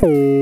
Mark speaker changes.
Speaker 1: Bye.